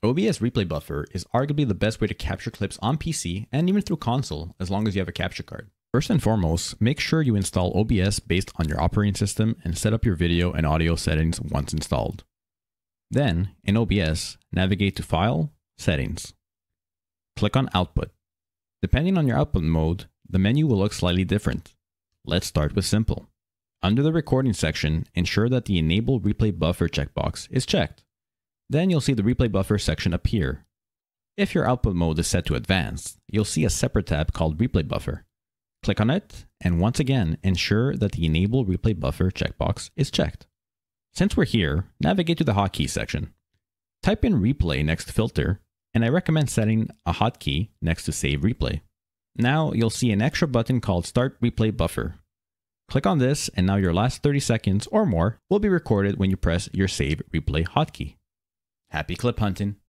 OBS Replay Buffer is arguably the best way to capture clips on PC and even through console as long as you have a capture card. First and foremost, make sure you install OBS based on your operating system and set up your video and audio settings once installed. Then, in OBS, navigate to File, Settings. Click on Output. Depending on your output mode, the menu will look slightly different. Let's start with Simple. Under the Recording section, ensure that the Enable Replay Buffer checkbox is checked. Then you'll see the replay buffer section appear. If your output mode is set to advanced, you'll see a separate tab called replay buffer. Click on it, and once again, ensure that the enable replay buffer checkbox is checked. Since we're here, navigate to the hotkey section. Type in replay next to filter, and I recommend setting a hotkey next to save replay. Now you'll see an extra button called start replay buffer. Click on this, and now your last 30 seconds or more will be recorded when you press your save replay hotkey. Happy clip hunting!